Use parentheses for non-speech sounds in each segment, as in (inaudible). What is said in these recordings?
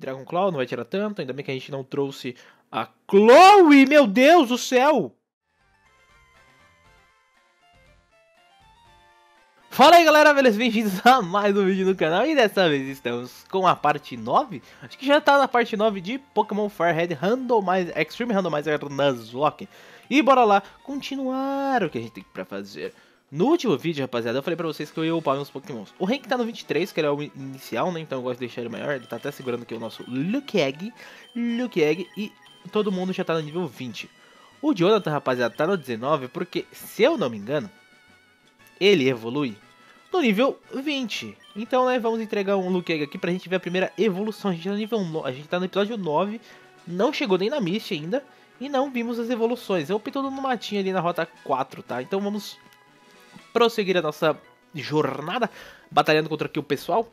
Dragon Claw não vai tirar tanto. Ainda bem que a gente não trouxe a Chloe, meu Deus do céu! Fala aí galera? Bem-vindos a mais um vídeo no canal e dessa vez estamos com a parte 9 Acho que já tá na parte 9 de Pokémon Firehead Randomizer, Extreme Randomizer Nuzlocke E bora lá continuar o que a gente tem pra fazer No último vídeo, rapaziada, eu falei pra vocês que eu ia upar meus Pokémons O Rank tá no 23, que ele é o inicial, né? Então eu gosto de deixar ele maior Ele tá até segurando aqui o nosso Lukeegg Lukeegg E todo mundo já tá no nível 20 O Jonathan, rapaziada, tá no 19 porque, se eu não me engano ele evolui no nível 20. Então, né, vamos entregar um look aqui pra gente ver a primeira evolução. A gente tá no nível 9, a gente tá no episódio 9, não chegou nem na Mist ainda, e não vimos as evoluções. Eu optei todo no matinho ali na rota 4, tá? Então vamos prosseguir a nossa jornada, batalhando contra aqui o pessoal.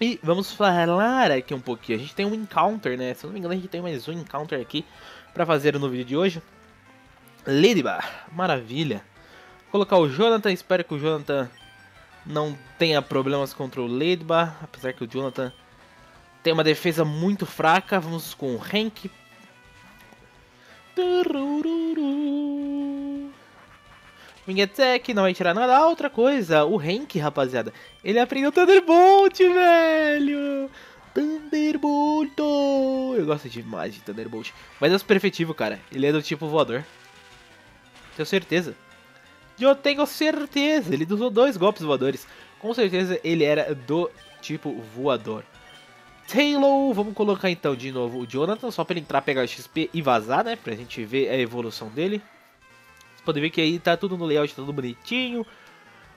E vamos falar aqui um pouquinho. A gente tem um encounter, né? Se eu não me engano, a gente tem mais um encounter aqui pra fazer no vídeo de hoje. Ladybar, maravilha colocar o Jonathan, espero que o Jonathan não tenha problemas contra o Ledba, apesar que o Jonathan tem uma defesa muito fraca. Vamos com o Hank. Wing Attack não vai tirar nada. Ah, outra coisa, o Hank, rapaziada, ele aprendeu Thunderbolt, velho! Thunderbolt! Eu gosto demais de Thunderbolt. Mas é super efetivo, cara. Ele é do tipo voador. Tenho certeza. Eu tenho certeza, ele usou dois golpes voadores. Com certeza ele era do tipo voador. Taylor, vamos colocar então de novo o Jonathan, só para ele entrar, pegar XP e vazar, né? Pra gente ver a evolução dele. Podem ver que aí tá tudo no layout, tá tudo bonitinho.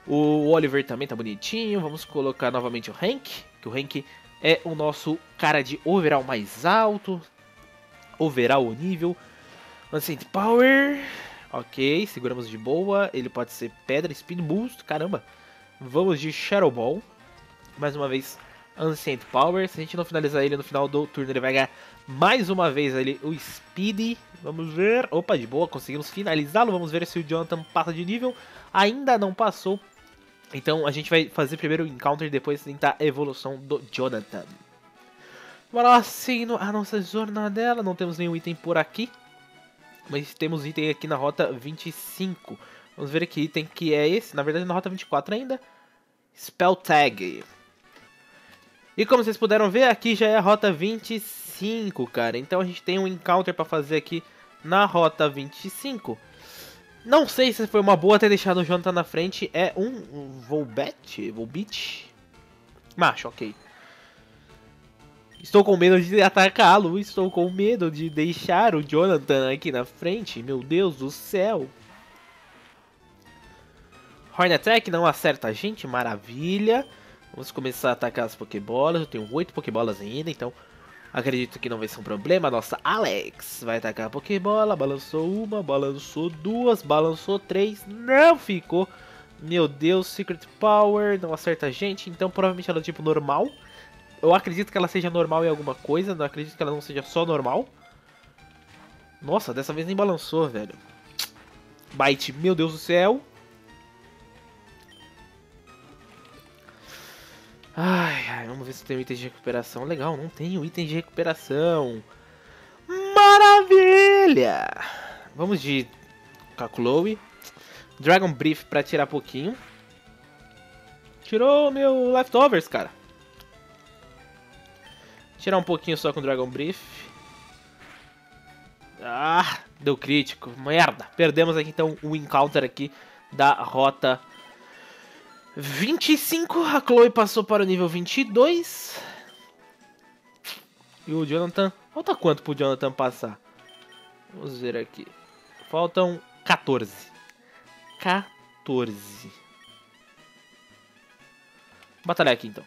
O Oliver também tá bonitinho. Vamos colocar novamente o Hank, que o Hank é o nosso cara de overall mais alto. Overall o nível. Ancient Power. Ok, seguramos de boa. Ele pode ser pedra, Speed Boost, caramba. Vamos de Shadow Ball. Mais uma vez, Ancient Power. Se a gente não finalizar ele no final do turno, ele vai ganhar mais uma vez ali o Speed. Vamos ver. Opa, de boa, conseguimos finalizá-lo. Vamos ver se o Jonathan passa de nível. Ainda não passou. Então a gente vai fazer primeiro o Encounter e depois tentar a evolução do Jonathan. Bora lá, seguindo a nossa jornada. Não temos nenhum item por aqui. Mas temos item aqui na rota 25. Vamos ver que item que é esse. Na verdade, na rota 24 ainda. Spell Tag. E como vocês puderam ver, aqui já é a rota 25, cara. Então a gente tem um encounter para fazer aqui na rota 25. Não sei se foi uma boa ter deixado o Jonathan na frente. É um Volbet? Volbit? Macho, ok. Estou com medo de atacá-lo. Estou com medo de deixar o Jonathan aqui na frente. Meu Deus do céu. Horn Attack não acerta a gente. Maravilha. Vamos começar a atacar as Pokébolas. Eu tenho 8 Pokébolas ainda, então acredito que não vai ser um problema. Nossa Alex vai atacar a Pokébola. Balançou uma, balançou duas, balançou três. Não ficou. Meu Deus, Secret Power não acerta a gente. Então provavelmente ela é tipo normal. Eu acredito que ela seja normal em alguma coisa, não acredito que ela não seja só normal. Nossa, dessa vez nem balançou, velho. Bite, meu Deus do céu. Ai, ai, vamos ver se tem um item de recuperação. Legal, não tenho item de recuperação. Maravilha! Vamos de Chloe. Dragon Brief pra tirar pouquinho. Tirou meu Leftovers, cara. Tirar um pouquinho só com Dragon Brief. Ah, deu crítico. Merda. Perdemos aqui então o encounter aqui da rota 25. A Chloe passou para o nível 22. E o Jonathan... Falta quanto pro Jonathan passar? Vamos ver aqui. Faltam 14. 14. Batalhar aqui então.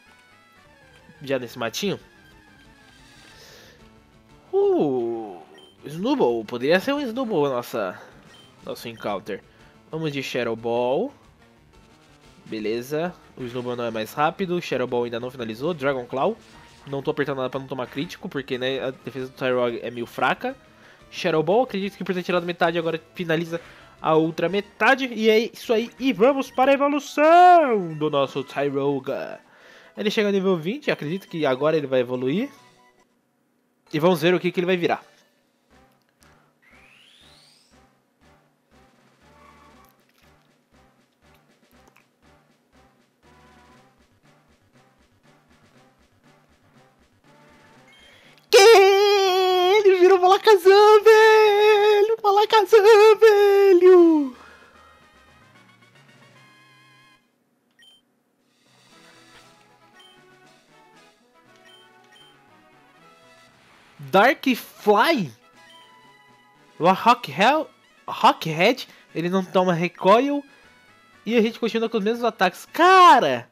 Já nesse matinho. Uh, Snowball. Poderia ser um Snowball nossa, nosso encounter. Vamos de Shadow Ball. Beleza. O não é mais rápido. Shadow Ball ainda não finalizou. Dragon Claw. Não tô apertando nada pra não tomar crítico, porque né, a defesa do Tyrog é meio fraca. Shadow Ball, acredito que por ter tirado metade agora finaliza a outra metade. E é isso aí. E vamos para a evolução do nosso Tyroga. Ele chega a nível 20, acredito que agora ele vai evoluir. E vamos ver o que, que ele vai virar. Malakazam, velho! Malakazam, velho! Dark Fly? O Rockhead, Rockhead, ele não toma recoil e a gente continua com os mesmos ataques. Cara!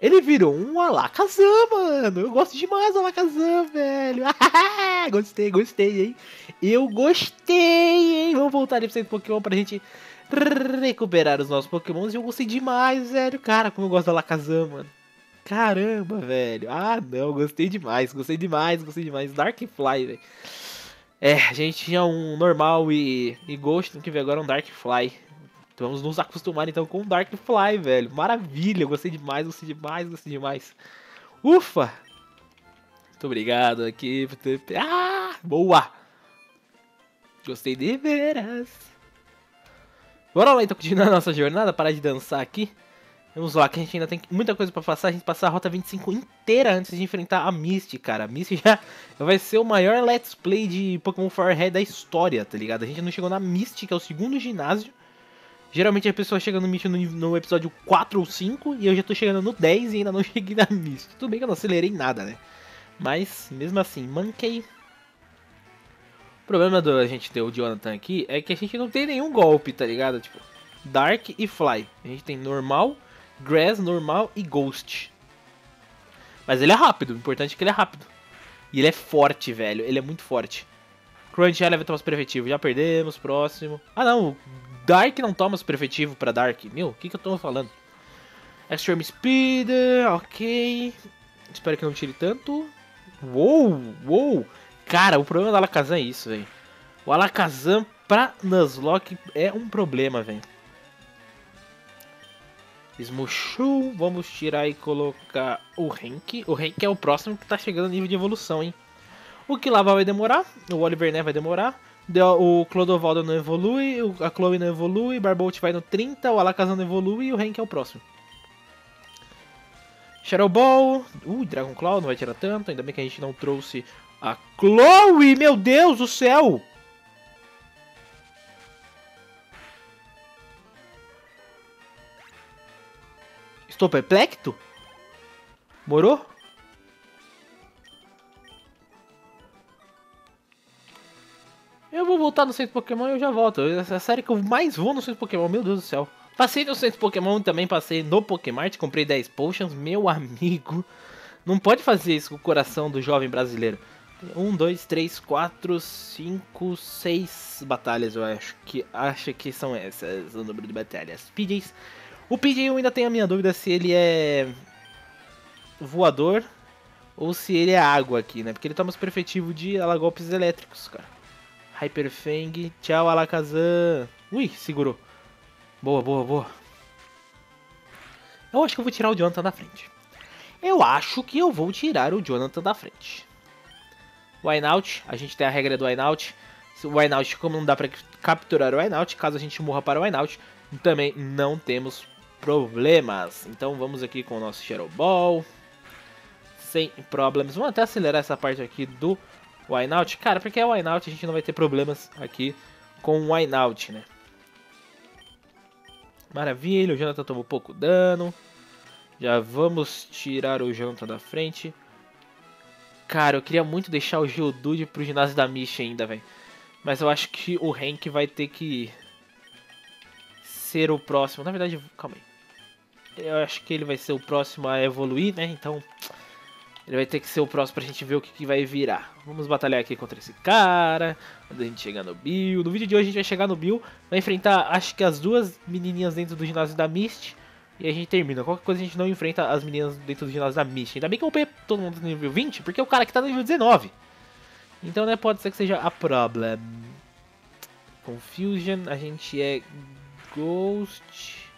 Ele virou um Alakazam, mano. Eu gosto demais do Alakazam, velho. (laughs) gostei, gostei, hein? Eu gostei, hein? Vamos voltar nesse Pokémon pra gente recuperar os nossos Pokémons. E eu gostei demais, velho. Cara, como eu gosto do Alakazam, mano. Caramba, velho. Ah, não, gostei demais, gostei demais, gostei demais. Darkfly, velho. É, a gente tinha um normal e, e Ghost, que ver agora um Darkfly. Vamos nos acostumar então com o Darkfly, velho. Maravilha, gostei demais, gostei demais, gostei demais. Ufa! Muito obrigado aqui. Ah, boa! Gostei de veras. Bora lá então continuar a nossa jornada, parar de dançar aqui. Vamos lá, que a gente ainda tem muita coisa pra passar. A gente passar a rota 25 inteira antes de enfrentar a Misty, cara. A Misty (laughs) já vai ser o maior let's play de Pokémon Fire Red da história, tá ligado? A gente não chegou na Misty, que é o segundo ginásio. Geralmente a pessoa chega no Misty no, no, episódio 4 ou 5 e eu já tô chegando no 10 e ainda não (laughs) cheguei na Misty. Tudo bem que eu não acelerei nada, né? Mas, mesmo assim, manquei. O problema da gente ter o Jonathan aqui é que a gente não tem nenhum golpe, tá ligado? Tipo, Dark e Fly. A gente tem normal, Grass, normal e Ghost. Mas ele é rápido, o importante é que ele é rápido. E ele é forte, velho. Ele é muito forte. Crunch já leva Thomas prefetivo. Já perdemos, próximo. Ah não, Dark não toma prefetivo pra Dark. Meu, o que, que eu tô falando? Extreme Speed, ok. Espero que não tire tanto. Uou, uou. Cara, o problema da Alakazam é isso, velho. O Alakazam pra Nuzlocke é um problema, velho. Smushu, vamos tirar e colocar o Henk. O Henk é o próximo que tá chegando no nível de evolução, hein. O Kilava vai demorar, o Oliver Né vai demorar. O Clodovaldo não evolui, a Chloe não evolui, Barbolt vai no 30, o Alakazam não evolui e o Henk é o próximo. Shadow Ball, ui, Dragon Claw não vai tirar tanto, ainda bem que a gente não trouxe a Chloe, meu Deus do céu! Estou perplexo? Morou? Eu vou voltar no centro Pokémon e eu já volto. Essa é a série que eu mais vou no centro Pokémon, meu Deus do céu. Passei no centro Pokémon também, passei no Pokémart, comprei 10 potions, meu amigo. Não pode fazer isso com o coração do jovem brasileiro. 1, 2, 3, 4, 5, 6 batalhas, eu acho que acho que são essas o número de batalhas. PJs. O PJ eu ainda tenho a minha dúvida se ele é voador ou se ele é água aqui, né? Porque ele toma os prefetivo de alagolpes elétricos, cara. Hyperfang, tchau Alakazam. Ui, segurou. Boa, boa, boa. Eu acho que eu vou tirar o Jonathan da frente. Eu acho que eu vou tirar o Jonathan da frente. Wineout, a gente tem a regra do Wineout. O Wineout, como não dá pra capturar o Wineout, caso a gente morra para o Wineout, também não temos problemas. Então vamos aqui com o nosso Shadow Ball. Sem problemas. Vamos até acelerar essa parte aqui do Wineout. Cara, porque é o Wineout a gente não vai ter problemas aqui com o Wineout, né? Maravilha, o Jonathan tomou pouco dano. Já vamos tirar o Jonathan da frente. Cara, eu queria muito deixar o Geodude pro ginásio da Misha ainda, velho. Mas eu acho que o Hank vai ter que ser o próximo. Na verdade, calma aí. Eu acho que ele vai ser o próximo a evoluir, né? Então, ele vai ter que ser o próximo pra gente ver o que, que vai virar. Vamos batalhar aqui contra esse cara. Quando a gente chegar no Bill. No vídeo de hoje a gente vai chegar no Bill. Vai enfrentar, acho que as duas menininhas dentro do ginásio da Mist. E a gente termina. Qualquer coisa a gente não enfrenta as meninas dentro do ginásio da Misty. Ainda bem que eu upei todo mundo no nível 20, porque o cara que tá no nível 19. Então, né, pode ser que seja a problem. Confusion, a gente é Ghost.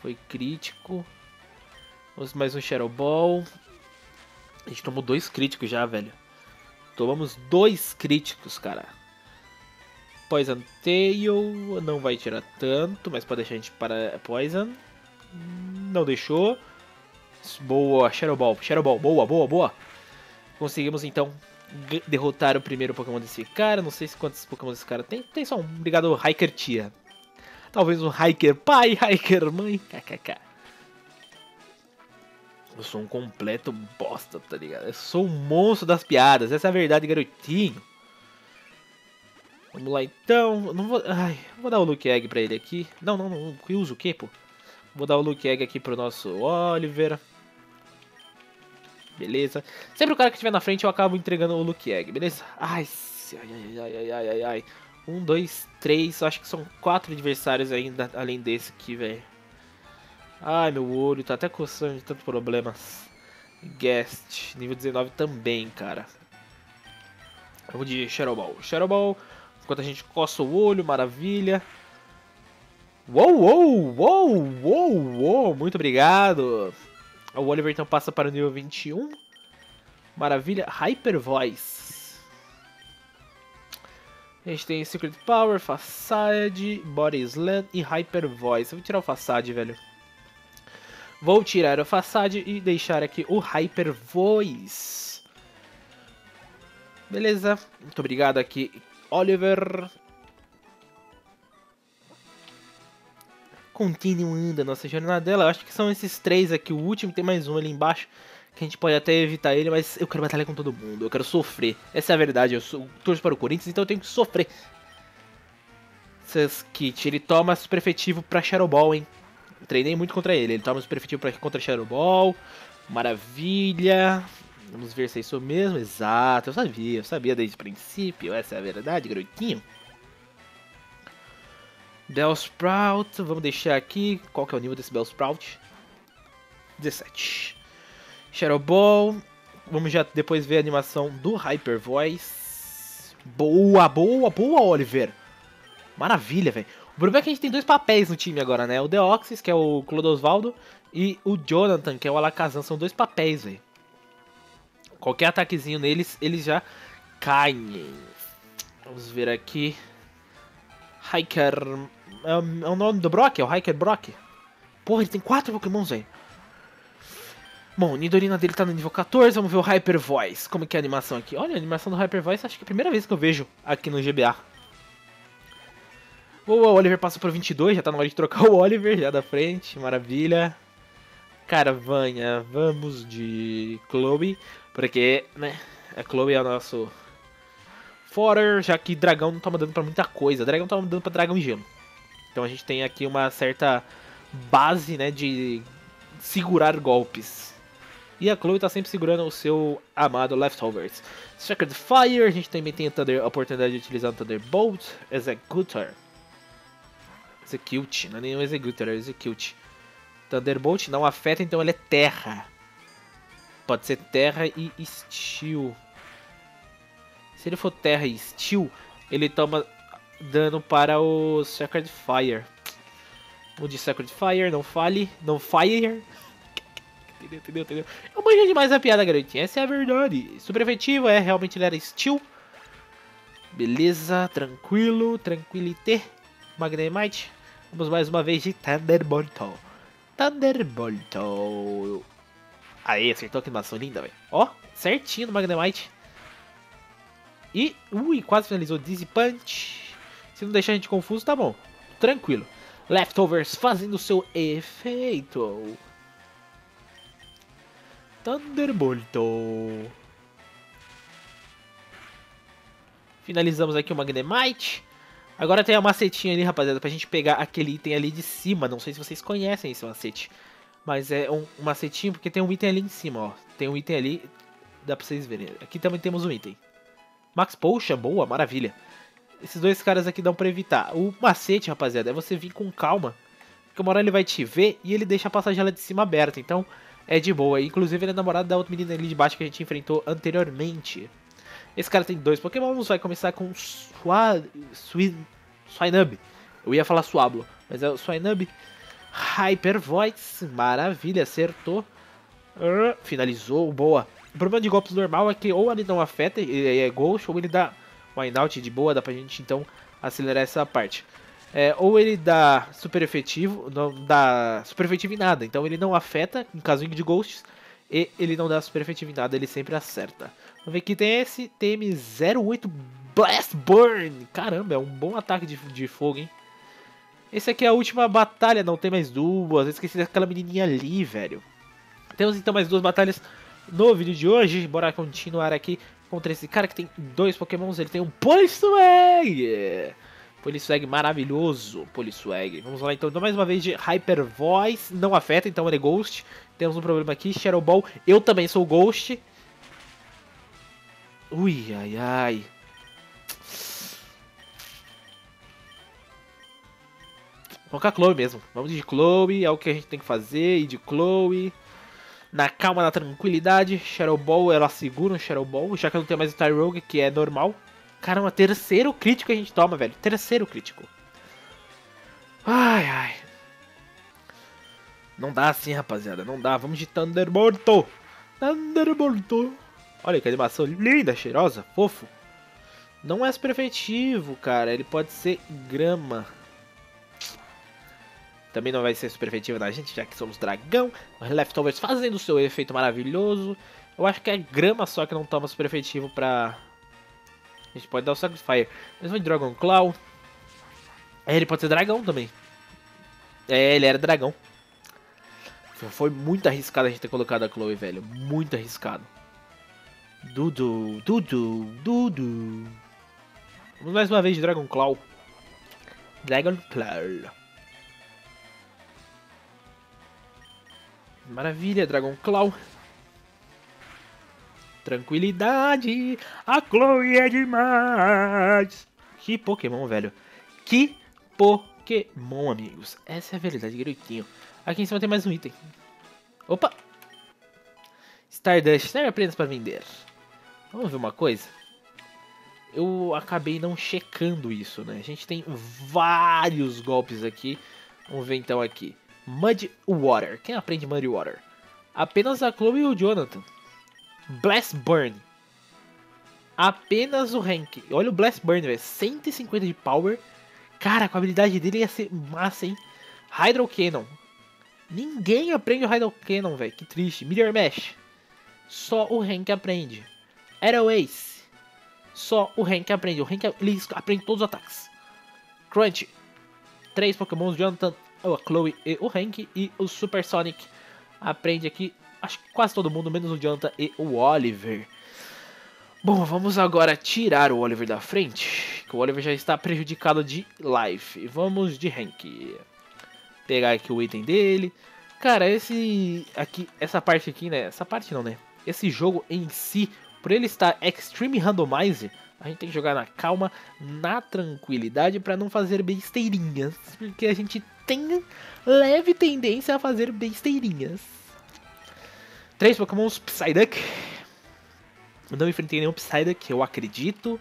Foi crítico. Vamos mais um Shadow Ball. A gente tomou dois críticos já, velho. Tomamos dois críticos, cara. Poison Tail não vai tirar tanto, mas pode deixar a gente para Poison. Não deixou. Boa, Shadow Ball, Shadow Ball, boa, boa, boa. Conseguimos então derrotar o primeiro Pokémon desse cara. Não sei se quantos Pokémon desse cara tem. Tem só um. Obrigado, Hiker Tia. Talvez um Hiker pai, Hiker mãe. KKK. Eu sou um completo bosta, tá ligado? Eu sou um monstro das piadas. Essa é a verdade, garotinho. Vamos lá então. Não vou. Ai, vou dar o Luke Egg pra ele aqui. Não, não, não. Eu uso o que, pô? Vou dar o Luke Egg aqui pro nosso Oliver. Beleza. Sempre o cara que estiver na frente eu acabo entregando o Luke Egg, beleza? Ai, ai, ai, ai, ai, ai, ai. Um, dois, três. Acho que são quatro adversários ainda, além desse aqui, velho. Ai, meu olho tá até coçando de tantos problemas. Guest, nível 19 também, cara. Vamos de Shadow Ball. Shadow Ball, enquanto a gente coça o olho, maravilha. Uou, uou, uou, uou, uou, muito obrigado. O Oliver então passa para o nível 21. Maravilha. Hyper Voice. A gente tem Secret Power, Facade, Body Slam e Hyper Voice. Eu vou tirar o Facade, velho. Vou tirar o Facade e deixar aqui o Hyper Voice. Beleza. Muito obrigado aqui, Oliver. continuando a nossa jornada dela. Eu acho que são esses três aqui. O último tem mais um ali embaixo. Que a gente pode até evitar ele, mas eu quero batalhar com todo mundo. Eu quero sofrer. Essa é a verdade. Eu sou, torço para o Corinthians, então eu tenho que sofrer. Kit, ele toma super efetivo pra Shadow Ball, hein? Treinei muito contra ele. Ele toma super efetivo pra, contra Shadow Ball. Maravilha. Vamos ver se é isso mesmo. Exato, eu sabia. Eu sabia desde o princípio. Essa é a verdade, garotinho. Bellsprout, vamos deixar aqui. Qual que é o nível desse Bellsprout? 17. Shadow Ball. Vamos já depois ver a animação do Hyper Voice. Boa, boa, boa, Oliver. Maravilha, velho. O problema é que a gente tem dois papéis no time agora, né? O Deoxys, que é o Clodosvaldo, e o Jonathan, que é o Alakazam. São dois papéis, velho. Qualquer ataquezinho neles, eles já caem. Vamos ver aqui. Hiker é, é o nome do Brock? É o Hiker Brock? Porra, ele tem quatro pokémons, velho. Bom, a Nidorina dele tá no nível 14, vamos ver o Hyper Voice. Como que é a animação aqui? Olha, a animação do Hyper Voice acho que é a primeira vez que eu vejo aqui no GBA. O Oliver passou por 22, já tá na hora de trocar o Oliver, já da frente, maravilha. Caravanha, vamos de Chloe, porque, né, a Chloe é o nosso fodder, já que dragão não toma dano pra muita coisa. Dragão toma dano pra dragão e gelo. Então a gente tem aqui uma certa base, né, de segurar golpes. E a Chloe tá sempre segurando o seu amado Leftovers. Sacred Fire, a gente também tem a, Thunder, a oportunidade de utilizar o Thunderbolt, Executor. Execute, não é nenhum Executor, é Execute. Thunderbolt não afeta, então ele é terra. Pode ser terra e steel. Se ele for terra e steel, ele toma dano para o Sacred Fire. O de Sacred Fire, não fale, não fire. Entendeu, entendeu, entendeu? Eu manjo demais a piada, garotinha. Essa é a verdade. Super efetivo, é, realmente ele era Steel. Beleza, tranquilo, tranquilité. Magnemite. Vamos mais uma vez de Thunderbolt. Thunderbolt. Aí, acertou que animação linda, velho. Ó, certinho no Magnemite. E, ui, quase finalizou Dizzy Punch. Se não deixar a gente confuso, tá bom. Tranquilo. Leftovers fazendo seu efeito. Thunderbolt. Finalizamos aqui o Magnemite. Agora tem a macetinha ali, rapaziada, pra gente pegar aquele item ali de cima. Não sei se vocês conhecem esse macete. Mas é um, um macetinho porque tem um item ali em cima, ó. Tem um item ali, dá pra vocês verem. Aqui também temos um item. Max Potion, boa, maravilha. Esses dois caras aqui dão pra evitar. O macete, rapaziada, é você vir com calma. Porque uma hora ele vai te ver e ele deixa a passagem de cima aberta. Então, é de boa. Inclusive, ele é namorado da outra menina ali de baixo que a gente enfrentou anteriormente. Esse cara tem dois pokémons. Vai começar com Swa... Swinub. Eu ia falar Suablo, mas é o Swinub. Hyper Voice. Maravilha, acertou. Finalizou, boa. O problema de golpes normal é que ou ele não afeta, ele é ghost, ou ele dá wineout de boa, dá pra gente então acelerar essa parte. É, ou ele dá super efetivo, não dá super efetivo em nada, então ele não afeta em caso de ghosts, e ele não dá super nada, ele sempre acerta. Vamos ver que tem esse TM08 Blast Burn, caramba, é um bom ataque de, de fogo, hein. Esse aqui é a última batalha, não tem mais duas, eu esqueci daquela menininha ali, velho. Temos então mais duas batalhas no vídeo de hoje, bora continuar aqui contra esse cara que tem dois pokémons, ele tem um Poliswag! Poliswag maravilhoso, Poliswag. Vamos lá então, então, mais uma vez de Hyper Voice, não afeta, então ele é Ghost. Temos um problema aqui, Shadow Ball, eu também sou Ghost. Ui, ai, ai. Vamos com a Chloe mesmo. Vamos de Chloe, é o que a gente tem que fazer, e de Chloe na calma, na tranquilidade. Shadow Ball, ela segura um Shadow Ball, já que eu não tenho mais o Tyrogue, que é normal. Caramba, terceiro crítico que a gente toma, velho. Terceiro crítico. Ai, ai. Não dá assim, rapaziada. Não dá. Vamos de Thunderbolt. Thunderbolt. Olha que animação linda, cheirosa, fofo. Não é super efetivo, cara. Ele pode ser grama. Também não vai ser super efetivo na gente, já que somos dragão. Os leftovers fazendo o seu efeito maravilhoso. Eu acho que é grama só que não toma super efetivo pra... A gente pode dar o Sacrifier. Mas vai Dragon Claw. É, ele pode ser dragão também. É, ele era dragão. Foi muito arriscado a gente ter colocado a Chloe, velho. Muito arriscado. Dudu, Dudu, Dudu. Vamos mais uma vez de Dragon Claw. Dragon Claw. Maravilha, Dragon Claw. Tranquilidade, a Chloe é demais. Que Pokémon, velho. Que Pokémon, amigos. Essa é a verdade, garotinho. Aqui em cima tem mais um item. Opa! Stardust, serve apenas para vender. Vamos ver uma coisa? Eu acabei não checando isso, né? A gente tem vários golpes aqui. Vamos ver então aqui. Mud Water. Quem aprende Mud Water? Apenas a Chloe e o Jonathan. Blast Burn. Apenas o Hank. Olha o Blast Burn, velho. 150 de power. Cara, com a habilidade dele ia ser massa, hein? Hydro Cannon. Ninguém aprende o Hydro Cannon, velho. Que triste. Mirror Mesh. Só o Hank aprende. Arrow Ace. Só o Hank aprende. O Hank ele aprende todos os ataques. Crunch. Três Pokémons. Jonathan a Chloe e o Hank. E o Super Sonic aprende aqui, acho que quase todo mundo, menos o Jonathan e o Oliver. Bom, vamos agora tirar o Oliver da frente, que o Oliver já está prejudicado de life. Vamos de Hank. Pegar aqui o item dele. Cara, esse aqui, essa parte aqui, né? Essa parte não, né? Esse jogo em si, por ele estar Extreme Randomize, a gente tem que jogar na calma, na tranquilidade, para não fazer besteirinhas. Porque a gente tem leve tendência a fazer besteirinhas. Três Pokémons Psyduck. Não enfrentei nenhum Psyduck, eu acredito.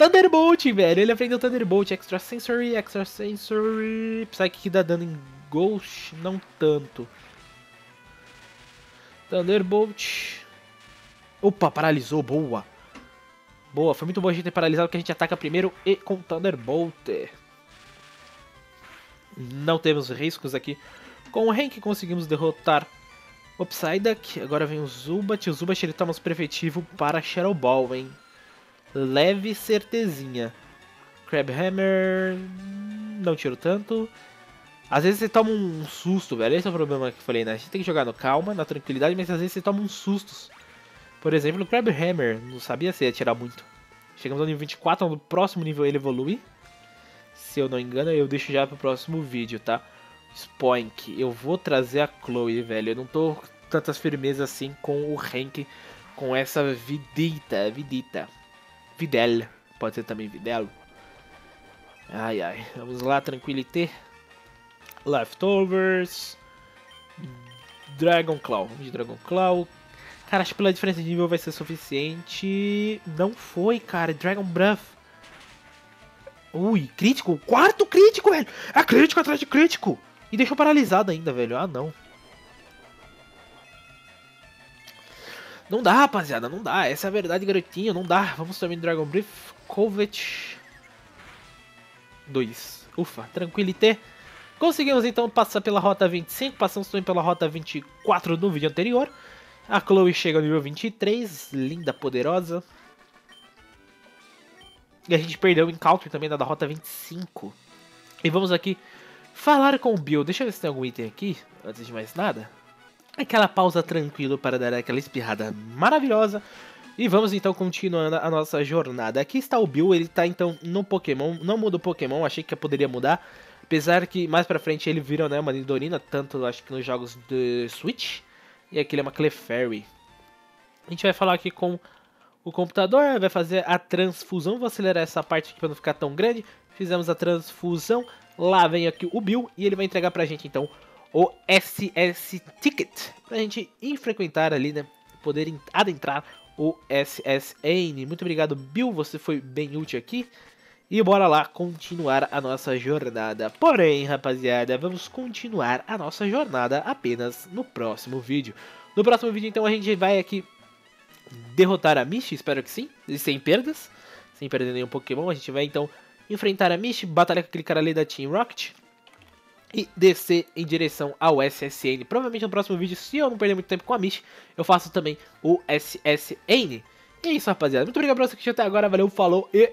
Thunderbolt, velho. Ele aprendeu Thunderbolt. Extra Sensory, Extra Sensory. Psychic que dá dano em Ghost, não tanto. Thunderbolt. Opa, paralisou, boa. Boa, foi muito bom a gente ter paralisado porque a gente ataca primeiro e com Thunderbolt. Não temos riscos aqui. Com o Hank conseguimos derrotar Psyduck. Agora vem o Zubat. O Zubat ele toma super efetivo para Shadow Ball, hein? Leve certezinha. Crab Hammer... Não tiro tanto. Às vezes você toma um susto, velho. Esse é o problema que eu falei, né? A gente tem que jogar no calma, na tranquilidade, mas às vezes você toma uns sustos. Por exemplo, o Crab Hammer. Não sabia se ia tirar muito. Chegamos ao nível 24, no próximo nível ele evolui se eu não engano, eu deixo já pro próximo vídeo, tá? Spoink, eu vou trazer a Chloe, velho. Eu não tô tantas firmezas assim com o Hank, com essa vidita, vidita. Videl, pode ser também Videl. Ai, ai, vamos lá, tranquilité. Leftovers. Dragon Claw, vamos de Dragon Claw. Cara, acho que pela diferença de nível vai ser suficiente. Não foi, cara. Dragon Breath. Ui, crítico? Quarto crítico, velho! É crítico atrás de crítico! E deixou paralisado ainda, velho. Ah, não. Não dá, rapaziada, não dá. Essa é a verdade, garotinho, não dá. Vamos também Dragon Brief. Covet 2. Ufa, tranquilité. Conseguimos então passar pela rota 25, passamos também pela rota 24 no vídeo anterior. A Chloe chega ao nível 23, linda, poderosa. E a gente perdeu o encounter também da rota 25. E vamos aqui falar com o Bill. Deixa eu ver se tem algum item aqui, antes de mais nada. Aquela pausa tranquila para dar aquela espirrada maravilhosa. E vamos então continuando a nossa jornada. Aqui está o Bill, ele está então no Pokémon. Não muda o Pokémon, achei que poderia mudar. Apesar que mais pra frente ele vira né, uma Nidorina, tanto acho que nos jogos de Switch. E aqui ele é uma Clefairy. A gente vai falar aqui com o computador, vai fazer a transfusão. Vou acelerar essa parte aqui para não ficar tão grande. Fizemos a transfusão. Lá vem aqui o Bill e ele vai entregar pra gente então o SS Ticket. Pra gente ir frequentar ali, né? Poder adentrar o SSN. Muito obrigado, Bill. Você foi bem útil aqui. E bora lá continuar a nossa jornada. Porém, rapaziada, vamos continuar a nossa jornada apenas no próximo vídeo. No próximo vídeo, então, a gente vai aqui derrotar a Misty, espero que sim, sem perdas, sem perder nenhum Pokémon. A gente vai, então, enfrentar a Misty, batalhar com aquele cara ali da Team Rocket e descer em direção ao SSN. Provavelmente no próximo vídeo, se eu não perder muito tempo com a Misty, eu faço também o SSN. E é isso, rapaziada. Muito obrigado por você que assistiu até agora. Valeu, falou e...